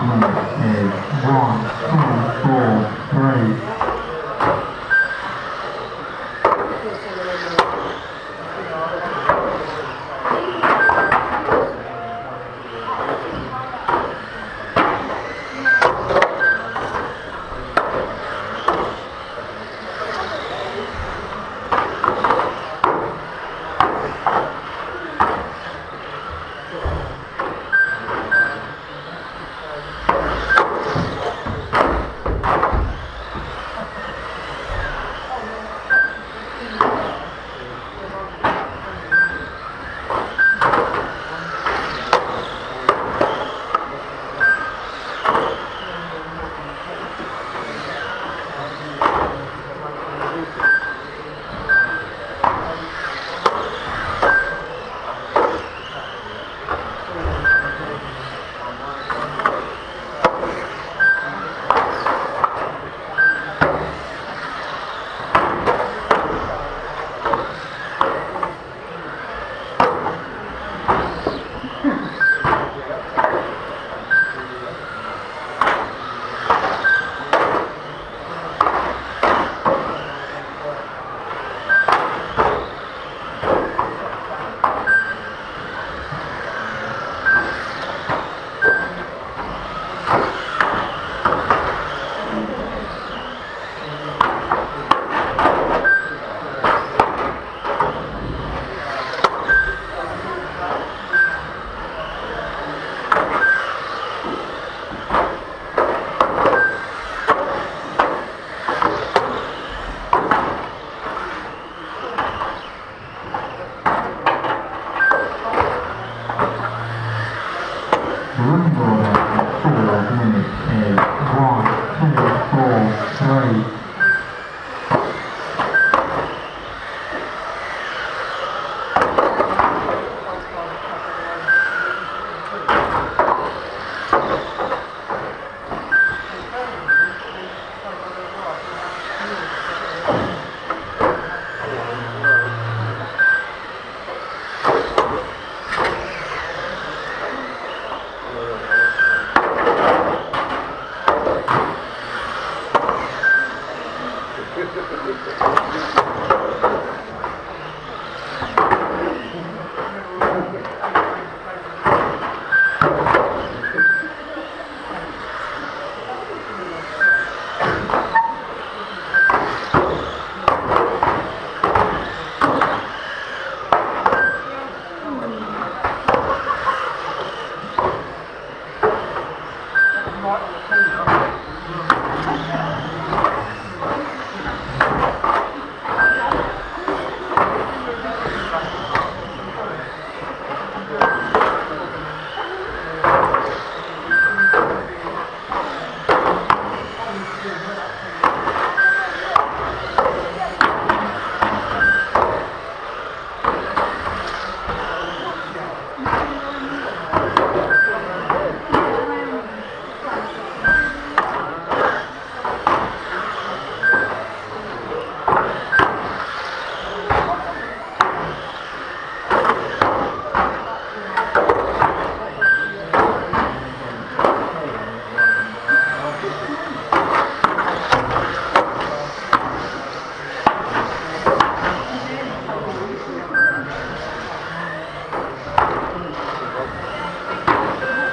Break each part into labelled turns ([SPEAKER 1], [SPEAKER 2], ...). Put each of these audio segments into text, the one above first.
[SPEAKER 1] Portland is drawn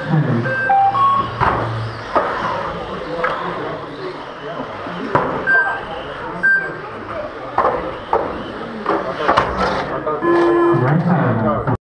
[SPEAKER 1] Henry.